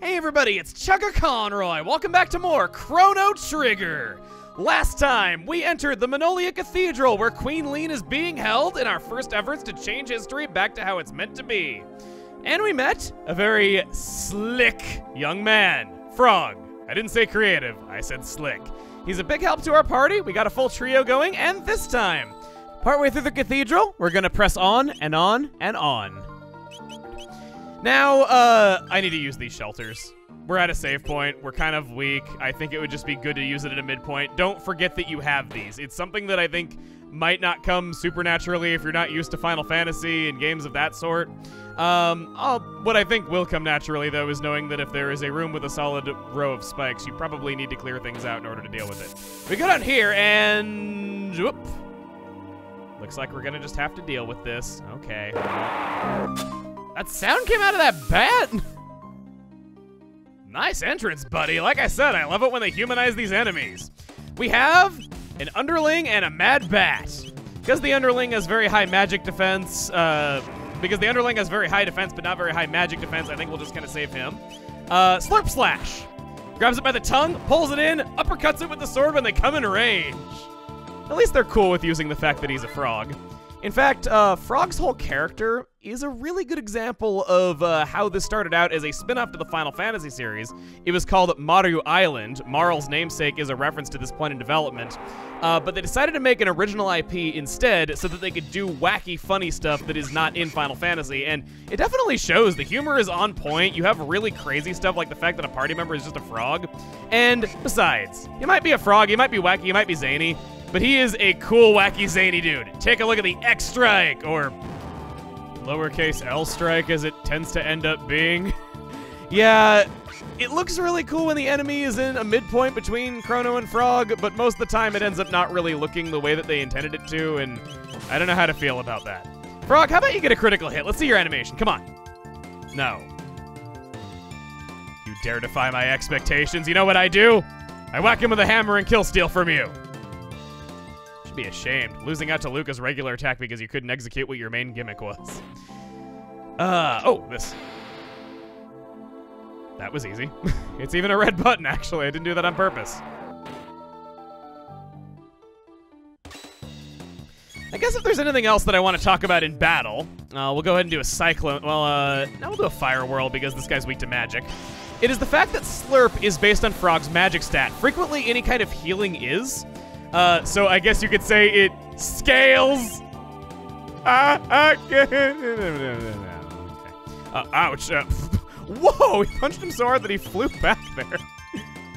Hey everybody, it's Chuggaaconroy. Welcome back to more Chrono Trigger. Last time, we entered the Manoria Cathedral where Queen Leene is being held in our first efforts to change history back to how it's meant to be. And we met a very slick young man, Frog. I didn't say creative, I said slick. He's a big help to our party, we got a full trio going, and this time, partway through the cathedral, we're gonna press on and on and on. Now, uh, I need to use these shelters. We're at a save point. We're kind of weak. I think it would just be good to use it at a midpoint. Don't forget that you have these. It's something that I think might not come supernaturally if you're not used to Final Fantasy and games of that sort. Um, what I think will come naturally, though, is knowing that if there is a room with a solid row of spikes, you probably need to clear things out in order to deal with it. We go down here, and... Whoop. Looks like we're gonna just have to deal with this. Okay. That sound came out of that bat? nice entrance, buddy. Like I said, I love it when they humanize these enemies. We have an underling and a mad bat. Because the underling has very high magic defense, uh, because the underling has very high defense but not very high magic defense, I think we'll just kind of save him. Uh, Slurp Slash. Grabs it by the tongue, pulls it in, uppercuts it with the sword when they come in range. At least they're cool with using the fact that he's a frog. In fact, uh, Frog's whole character is a really good example of uh, how this started out as a spin-off to the Final Fantasy series. It was called Maru Island. Marle's namesake is a reference to this point in development. Uh, but they decided to make an original IP instead so that they could do wacky, funny stuff that is not in Final Fantasy. And it definitely shows. The humor is on point. You have really crazy stuff like the fact that a party member is just a frog. And besides, you might be a frog, you might be wacky, you might be zany, but he is a cool, wacky, zany dude. Take a look at the X Strike, or lowercase L Strike as it tends to end up being. yeah, it looks really cool when the enemy is in a midpoint between Crono and Frog, but most of the time it ends up not really looking the way that they intended it to, and I don't know how to feel about that. Frog, how about you get a critical hit? Let's see your animation. Come on. No. You dare defy my expectations. You know what I do? I whack him with a hammer and kill steal from you be ashamed. Losing out to Lucca's regular attack because you couldn't execute what your main gimmick was. Uh, oh, this. That was easy. it's even a red button, actually. I didn't do that on purpose. I guess if there's anything else that I want to talk about in battle, uh, we'll go ahead and do a Cyclone. Well, uh, now we'll do a Fire Whirl because this guy's weak to magic. It is the fact that Slurp is based on Frog's magic stat. Frequently, any kind of healing is. Uh, so I guess you could say it scales. Ah, ah, uh, ouch. Uh, whoa, he punched him so hard that he flew back there.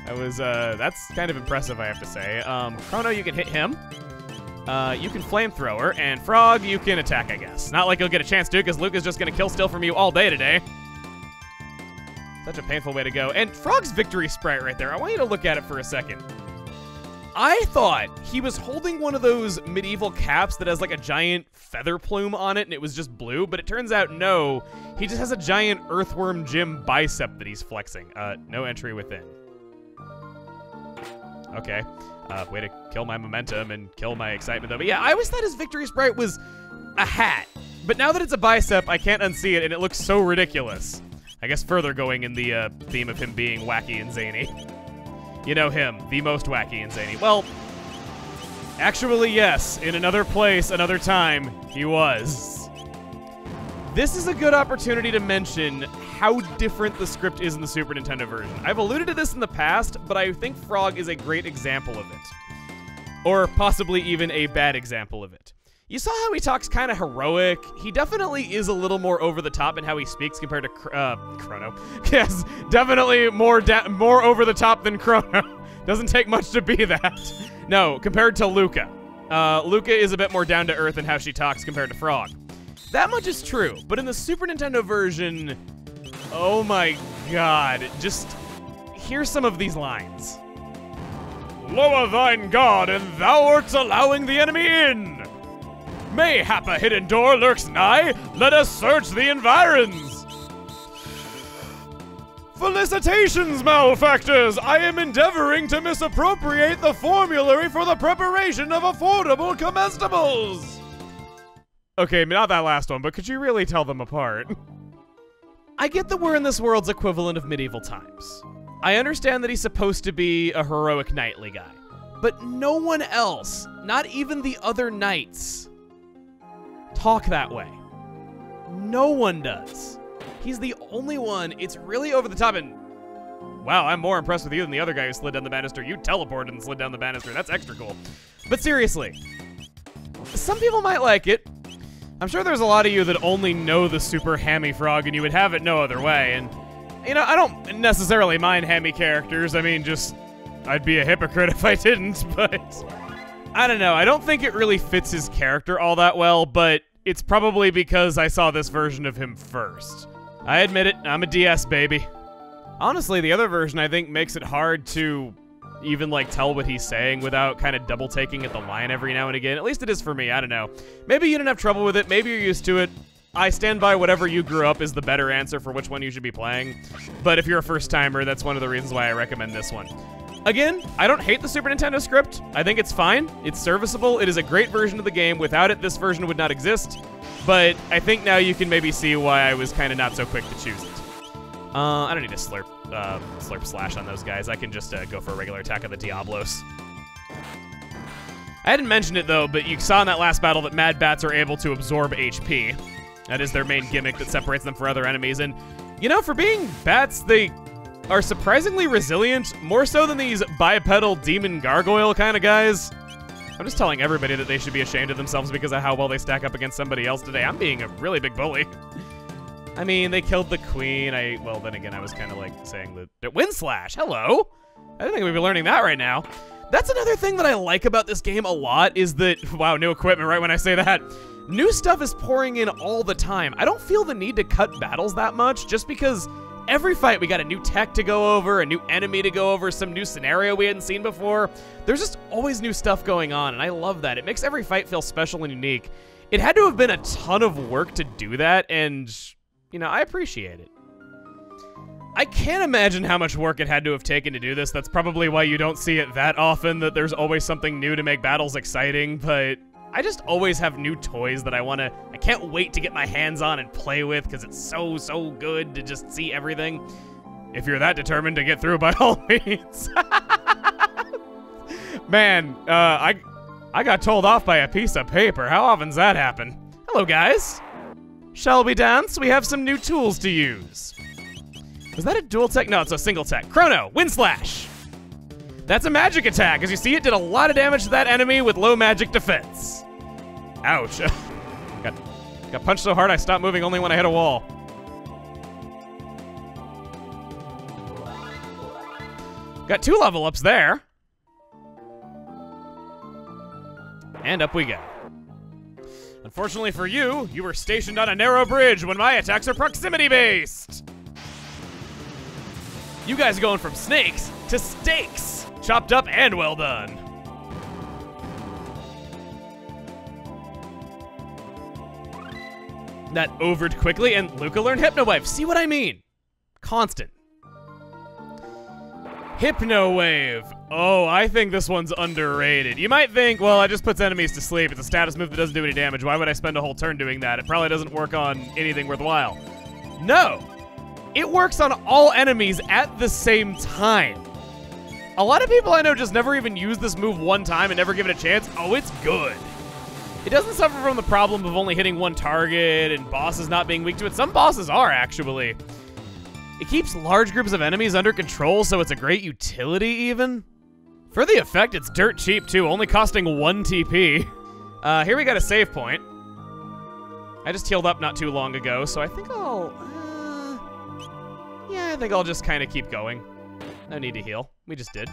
that was, uh, that's kind of impressive, I have to say. Um, Crono, you can hit him. Uh, you can flamethrower, and Frog, you can attack, I guess. Not like you'll get a chance to, because Luke is just gonna kill still from you all day today. Such a painful way to go. And Frog's victory sprite right there, I want you to look at it for a second. I thought he was holding one of those medieval caps that has like a giant feather plume on it and it was just blue, but it turns out no, he just has a giant Earthworm Jim bicep that he's flexing. Uh, no entry within. Okay. Uh, way to kill my momentum and kill my excitement though. But yeah, I always thought his victory sprite was a hat. But now that it's a bicep, I can't unsee it and it looks so ridiculous. I guess further going in the uh, theme of him being wacky and zany. You know him, the most wacky and zany. Well, actually, yes. In another place, another time, he was. This is a good opportunity to mention how different the script is in the Super Nintendo version. I've alluded to this in the past, but I think Frog is a great example of it. Or possibly even a bad example of it. You saw how he talks kind of heroic. He definitely is a little more over the top in how he speaks compared to uh, Crono. yes, definitely more more over the top than Crono. Doesn't take much to be that. No, compared to Lucca. Uh, Lucca is a bit more down to earth in how she talks compared to Frog. That much is true, but in the Super Nintendo version, oh my god, just hear some of these lines. Lower thine guard, and thou art allowing the enemy in! Mayhap a hidden door lurks nigh. Let us search the environs. Felicitations, malefactors! I am endeavoring to misappropriate the formulary for the preparation of affordable comestibles! Okay, not that last one, but could you really tell them apart? I get that we're in this world's equivalent of medieval times. I understand that he's supposed to be a heroic knightly guy. But no one else, not even the other knights, talk that way. No one does. He's the only one. It's really over the top and wow, I'm more impressed with you than the other guy who slid down the banister. You teleported and slid down the banister. That's extra cool. But seriously, some people might like it. I'm sure there's a lot of you that only know the super hammy frog and you would have it no other way. And, you know, I don't necessarily mind hammy characters. I mean, just, I'd be a hypocrite if I didn't, but I don't know. I don't think it really fits his character all that well, but it's probably because I saw this version of him first. I admit it, I'm a DS baby. Honestly, the other version I think makes it hard to even like tell what he's saying without kind of double taking at the line every now and again. At least it is for me. I don't know. Maybe you didn't have trouble with it. Maybe you're used to it. I stand by whatever you grew up is the better answer for which one you should be playing. But if you're a first timer, that's one of the reasons why I recommend this one. Again, I don't hate the Super Nintendo script. I think it's fine. It's serviceable. It is a great version of the game. Without it, this version would not exist. But I think now you can maybe see why I was kind of not so quick to choose it. Uh, I don't need to slurp, uh, slurp slash on those guys. I can just uh, go for a regular attack on the Diablos. I hadn't mentioned it though, but you saw in that last battle that Mad Bats are able to absorb HP. That is their main gimmick that separates them from other enemies. And, you know, for being bats, they are surprisingly resilient, more so than these bipedal demon gargoyle kind of guys. I'm just telling everybody that they should be ashamed of themselves because of how well they stack up against somebody else today. I'm being a really big bully. I mean, they killed the queen. I well, then again, I was kind of like saying that wind slash. Hello. I think we'd be learning that right now. That's another thing that I like about this game a lot is that wow, new equipment. Right when I say that, new stuff is pouring in all the time. I don't feel the need to cut battles that much, just because every fight we got a new tech to go over, a new enemy to go over, some new scenario we hadn't seen before. There's just always new stuff going on, and I love that. It makes every fight feel special and unique. It had to have been a ton of work to do that, and you know, I appreciate it. I can't imagine how much work it had to have taken to do this. That's probably why you don't see it that often, that there's always something new to make battles exciting, but I just always have new toys that I want to, can't wait to get my hands on and play with because it's so, so good to just see everything. If you're that determined to get through, by all means. Man, uh, I, I got told off by a piece of paper. How often's that happen? Hello, guys. Shall we dance? We have some new tools to use. Was that a dual tech? No, it's a single tech. Crono, Wind Slash. That's a magic attack. As you see, it did a lot of damage to that enemy with low magic defense. Ouch. got, punched so hard I stopped moving only when I hit a wall. Got two level ups there. And up we go. Unfortunately for you, you were stationed on a narrow bridge when my attacks are proximity-based. You guys are going from snakes to steaks. Chopped up and well done. That overed quickly, and Lucca learned Hypno Wave. See what I mean? Constant. Hypno Wave. Oh, I think this one's underrated. You might think, well, it just puts enemies to sleep. It's a status move that doesn't do any damage. Why would I spend a whole turn doing that? It probably doesn't work on anything worthwhile. No. It works on all enemies at the same time. A lot of people I know just never even use this move one time and never give it a chance. Oh, it's good. It doesn't suffer from the problem of only hitting one target and bosses not being weak to it. Some bosses are, actually. It keeps large groups of enemies under control, so it's a great utility, even. For the effect, it's dirt cheap, too, only costing one TP. Uh, here we got a save point. I just healed up not too long ago, so I think I'll... Uh, yeah, I think I'll just kind of keep going. No need to heal. We just did.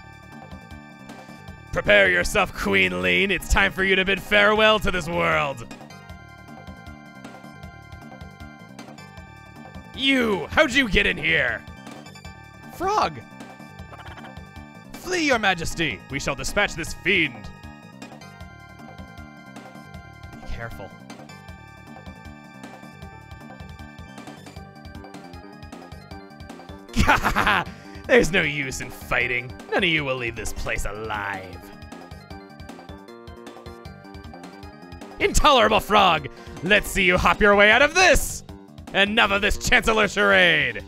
Prepare yourself, Queen Leene. It's time for you to bid farewell to this world. You! How'd you get in here? Frog! Flee, your majesty! We shall dispatch this fiend! Be careful. There's no use in fighting. None of you will leave this place alive. Intolerable frog! Let's see you hop your way out of this! Enough of this Chancellor charade!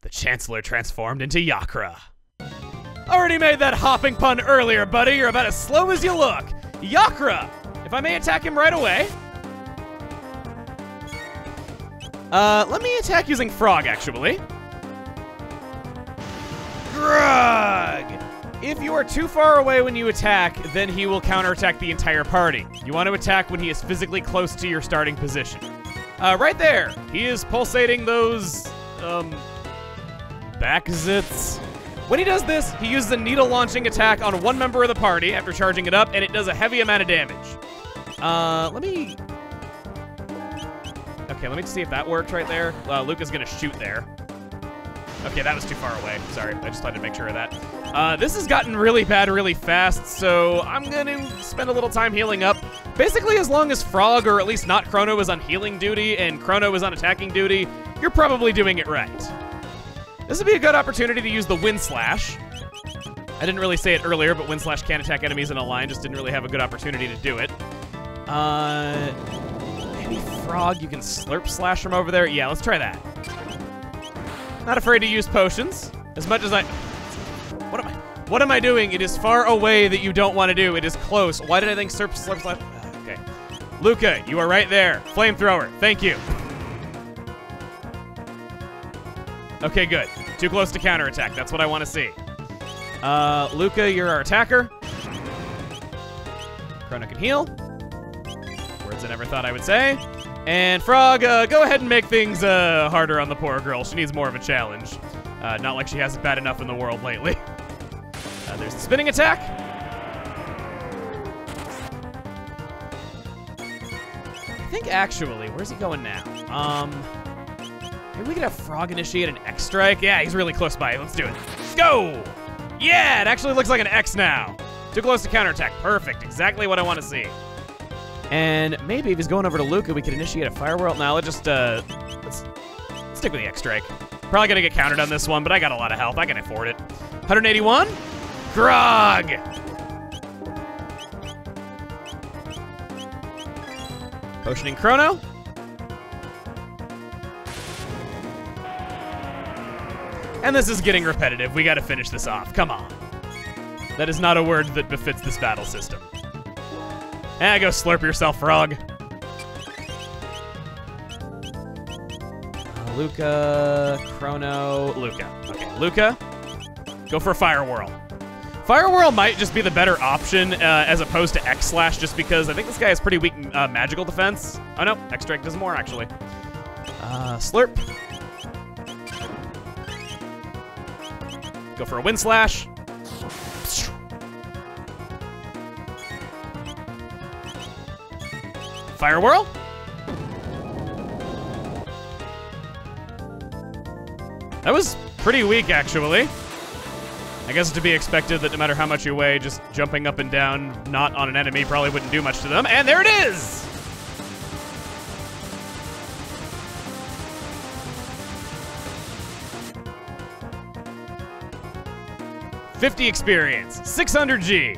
The Chancellor transformed into Yakra. Already made that hopping pun earlier, buddy. You're about as slow as you look. Yakra! If I may attack him right away. Uh, let me attack using Frog, actually. Grog! If you are too far away when you attack, then he will counterattack the entire party. You want to attack when he is physically close to your starting position. Uh, right there, he is pulsating those, um, backzits. When he does this, he uses a needle launching attack on one member of the party after charging it up, and it does a heavy amount of damage. Uh, let me... Okay, let me see if that worked right there. Uh, Lucca's gonna shoot there. Okay, that was too far away. Sorry, I just wanted to make sure of that. Uh, this has gotten really bad really fast, so I'm gonna spend a little time healing up. Basically, as long as Frog, or at least not Crono, is on healing duty and Crono is on attacking duty, you're probably doing it right. This would be a good opportunity to use the Wind Slash. I didn't really say it earlier, but Wind Slash can attack enemies in a line, just didn't really have a good opportunity to do it. Uh, maybe Frog, you can Slurp Slash from over there? Yeah, let's try that. Not afraid to use potions, as much as I... What am I... What am I doing? It is far away that you don't want to do. It is close. Why did I think Slurp, Slurp Slash... Okay. Lucca, you are right there. Flamethrower. Thank you. Okay, good. Too close to counterattack. That's what I want to see. Uh, Lucca, you're our attacker. Crono can heal. Words I never thought I would say. And Frog, uh, go ahead and make things uh, harder on the poor girl. She needs more of a challenge. Uh, not like she has it bad enough in the world lately. Uh, there's the spinning attack. I think actually, where's he going now? Um, maybe we could have Frog initiate an X strike. Yeah, he's really close by. Let's do it. Let's go! Yeah, it actually looks like an X now. Too close to counterattack. Perfect. Exactly what I want to see. And maybe if he's going over to Lucca, we could initiate a Fire Whirl. Now, let's just, uh, let's, stick with the X-Strike. Probably gonna get countered on this one, but I got a lot of health. I can afford it. 181? Grog! Potioning Crono. And this is getting repetitive. We gotta finish this off. Come on. That is not a word that befits this battle system. Ah, go slurp yourself, frog. Uh, Lucca, Crono, Lucca. Okay, Lucca, go for Fire Whirl. Fire Whirl might just be the better option uh, as opposed to X Slash, just because I think this guy has pretty weak uh, magical defense. Oh no, X Strike does more actually. Uh, slurp. Go for a Wind Slash. Fire Whirl. That was pretty weak, actually. I guess to be expected that no matter how much you weigh, just jumping up and down, not on an enemy, probably wouldn't do much to them. And there it is! Fifty experience, 600 G.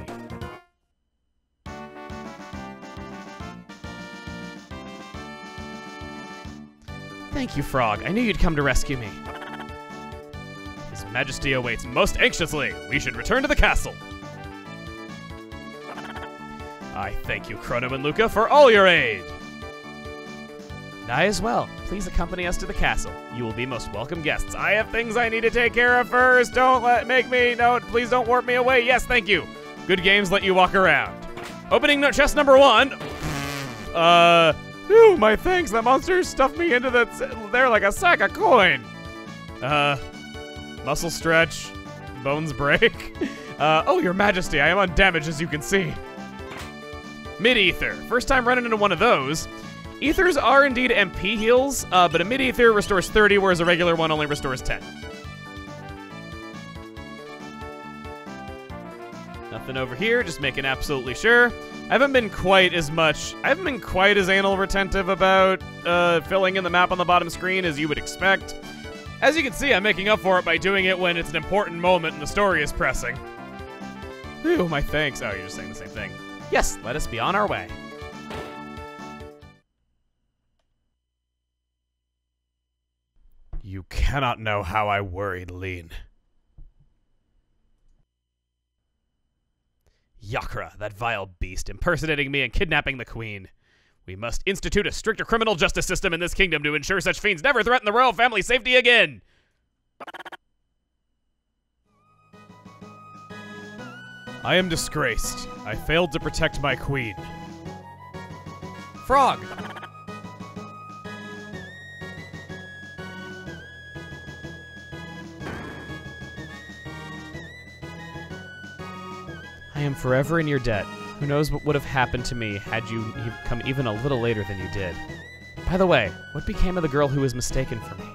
Thank you, Frog. I knew you'd come to rescue me. His Majesty awaits most anxiously. We should return to the castle. I thank you, Crono and Lucca, for all your aid. And I as well. Please accompany us to the castle. You will be most welcome guests. I have things I need to take care of first. Don't let make me no. Please don't warp me away. Yes, thank you. Good games let you walk around. Opening no- chest number one. Uh, ooh, my thanks. That monster stuffed me into the there like a sack of coin. Uh, muscle stretch, bones break. Uh, oh, your majesty, I am undamaged as you can see. Mid-ether. First time running into one of those. Ethers are indeed MP heals, uh, but a mid-ether restores 30, whereas a regular one only restores 10. Nothing over here, just making absolutely sure. I haven't been quite as much, I haven't been quite as anal retentive about uh, filling in the map on the bottom screen as you would expect. As you can see, I'm making up for it by doing it when it's an important moment and the story is pressing. Ooh, my thanks. Oh, you're just saying the same thing. Yes, let us be on our way. You cannot know how I worried Leene. Yakra, that vile beast, impersonating me and kidnapping the queen. We must institute a stricter criminal justice system in this kingdom to ensure such fiends never threaten the royal family's safety again. I am disgraced. I failed to protect my queen. Frog! I am forever in your debt. Who knows what would have happened to me had you come even a little later than you did. By the way, what became of the girl who was mistaken for me?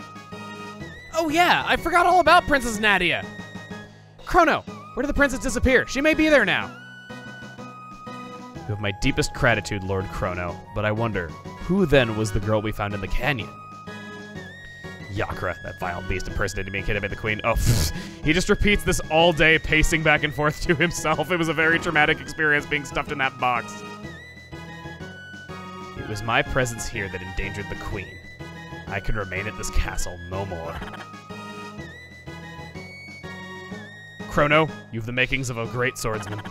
Oh yeah, I forgot all about Princess Nadia! Crono, where did the princess disappear? She may be there now. You have my deepest gratitude, Lord Crono, but I wonder, who then was the girl we found in the canyon? Yakra, that vile beast impersonating me and kidnapping the queen. Oh, he just repeats this all day, pacing back and forth to himself. It was a very traumatic experience being stuffed in that box. It was my presence here that endangered the queen. I can remain at this castle no more. Crono, you've the makings of a great swordsman.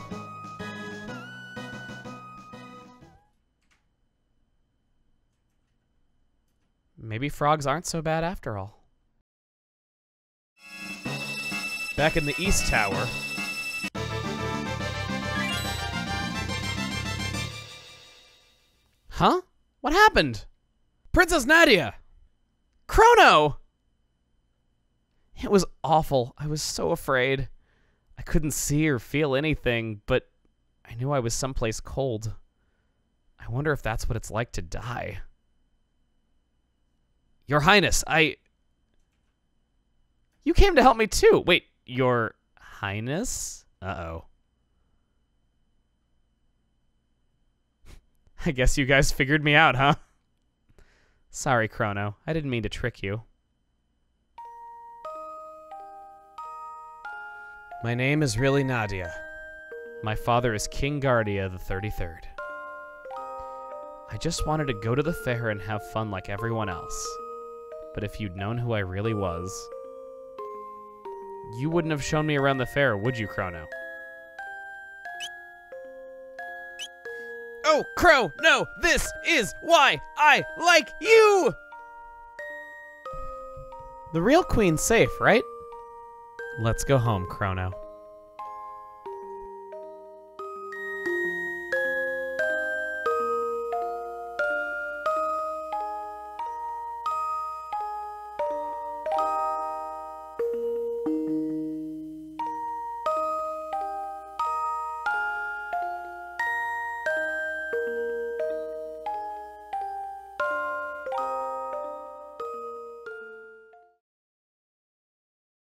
Maybe frogs aren't so bad after all. Back in the East Tower. Huh? What happened? Princess Nadia! Crono! It was awful. I was so afraid. I couldn't see or feel anything, but I knew I was someplace cold. I wonder if that's what it's like to die. Your Highness, I. You came to help me too. Wait, Your Highness? Uh oh. I guess you guys figured me out, huh? Sorry, Crono. I didn't mean to trick you. My name is really Nadia. My father is King Guardia the 33rd. I just wanted to go to the fair and have fun like everyone else. But if you'd known who I really was, you wouldn't have shown me around the fair, would you, Crono? Oh, Crow, no, this is why I like you! The real queen's safe, right? Let's go home, Crono.